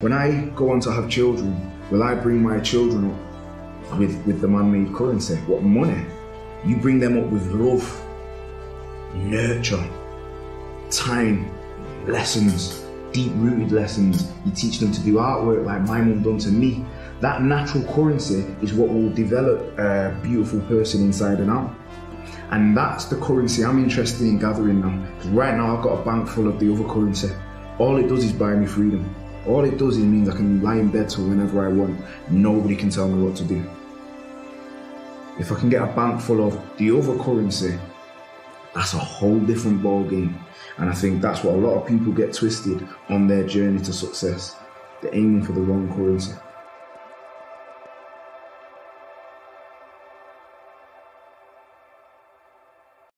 When I go on to have children, will I bring my children up with, with the man made currency? What money? You bring them up with love, nurture, time, lessons, deep rooted lessons. You teach them to do artwork like my mum done to me. That natural currency is what will develop a beautiful person inside and out. And that's the currency I'm interested in gathering now. Because right now I've got a bank full of the other currency. All it does is buy me freedom. All it does is means I can lie in bed till whenever I want. Nobody can tell me what to do. If I can get a bank full of the other currency, that's a whole different ball game. And I think that's what a lot of people get twisted on their journey to success. They're aiming for the wrong currency.